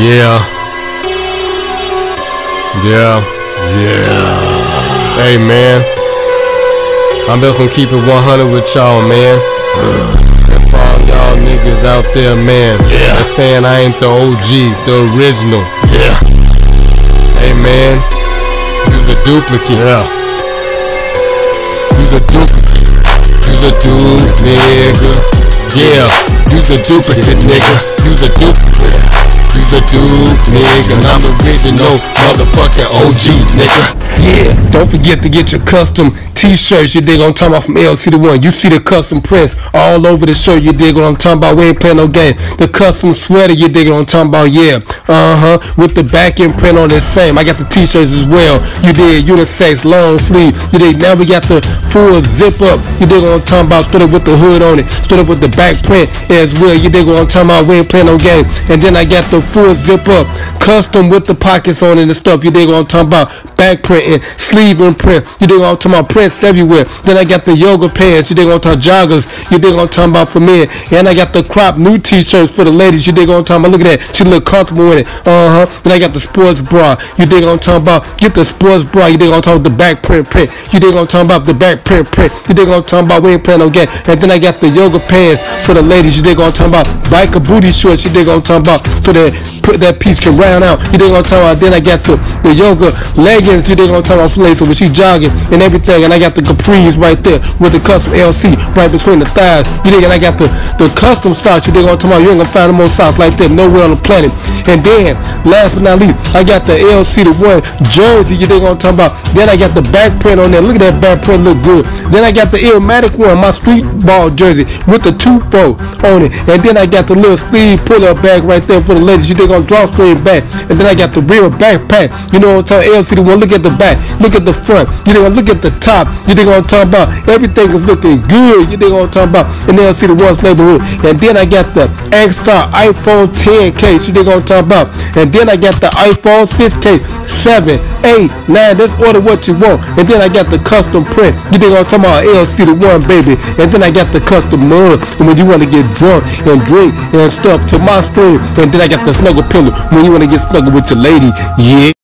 Yeah. Yeah. Yeah. Hey, man. I'm just gonna keep it 100 with y'all, man. That's for all y'all niggas out there, man. Yeah. That's saying I ain't the OG, the original. Yeah. Hey, man. You's a duplicate. Yeah. You's a duplicate. You's a dupe, nigga. Yeah. You's a duplicate, nigga. You's a duplicate. You's a dupe, nigga. And I'm original motherfucking OG, nigga. Yeah. Don't forget to get your custom t-shirts, you dig what I'm talking about from LC the one. You see the custom prints all over the shirt, you dig what I'm talking about. We ain't playing no game. The custom sweater, you dig what I'm talking about. Yeah. Uh-huh. With the back end print on the same. I got the t-shirts as well. You did unisex, long sleeve. You dig now we got the full zip up. You dig what I'm talking about. Stood up with the hood on it. Stood up with the back print as well. You dig what I'm talking about. We ain't playing no game. And then I got the full zip up. Custom with the pockets on and stuff. You dig what I'm talking about. Back print and sleeve and print. You dig what I'm talking about. Prints everywhere. Then I got the yoga pants. You dig what I'm talking joggers. You dig what I'm talking about for men. And I got the crop new t-shirts for the ladies. You dig what I'm talking about. Look at that. She look comfortable with it. Uh huh. Then I got the sports bra. You dig what I'm talking about. Get the sports bra. You dig what I'm talking about. The back print print. You dig what I'm talking about. The back print print. You dig what I'm talking about. We ain't playing no game. And then I got the yoga pants for the ladies. You dig what I'm talking about. Biker booty shorts. You dig what I'm talking about. So that put that piece can round out. You what I'm talking about. Then I got the, the yoga leggings. You what I'm talking about. So when she jogging and everything. And I got the capris right there with the custom LC right between the thighs. You? And I got the the custom socks. You what I'm talking about. You ain't gonna find no more socks like that nowhere on the planet. And then last but not least, I got the LC the one jersey. You what I'm talking about. Then I got the back print on there. Look at that back print. Look good. Then I got the Illmatic one, my street ball jersey with the two fold on it. And then I got the little sleeve pull up bag right there for the ladies. You dig on drawstring back. And then I got the real backpack. You know what I'm talking LC the one. Look at the back. Look at the front. You dig? Look at the top. You what I'm talking about. Everything is looking good. You what I'm talking about. And then see the one's neighborhood. And then I got the X-Star iPhone 10 case. You what I'm talking about. And then I got the iPhone 6 case. 7, 8, 9. Let's order what you want. And then I got the custom print. You what I'm talking about. LC the one baby. And then I got the custom mug. And when you want to get drunk and drink and stuff to my stream. And then I got the snuggle pillow when you want to get snuggled with your lady. Yeah.